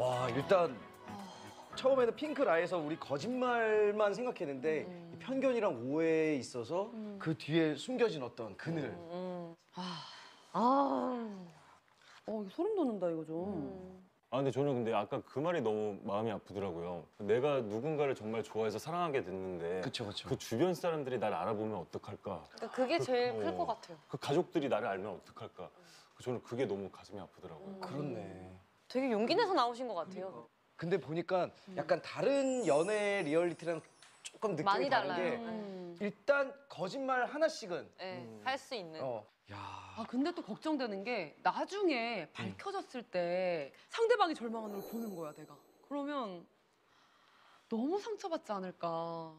와 일단 처음에는 핑크라에서 우리 거짓말만 생각했는데 이 편견이랑 오해에 있어서 그 뒤에 숨겨진 어떤 그늘 아, 어, 이거 소름 돋는다 이거 좀. 아 근데 저는 근데 아까 그 말이 너무 마음이 아프더라고요. 내가 누군가를 정말 좋아해서 사랑하게 됐는데 그쵸 그쵸 그 주변 사람들이 날 알아보면 어떡할까? 그러니까 그게 제일 클 어. 것 같아요. 그 가족들이 나를 알면 어떡할까? 저는 그게 너무 가슴이 아프더라고요. 그렇네 되게 용기 내서 나오신 것 같아요. 근데 보니까 약간 다른 연애 리얼리티랑 조금 느낌이 많이 다른 달라요. 게 음. 일단 거짓말 하나씩은 네, 할 수 있는. 어. 야 아 근데 또 걱정되는 게 나중에 밝혀졌을 때 상대방이 절망하는 걸 보는 거야 내가. 그러면 너무 상처받지 않을까.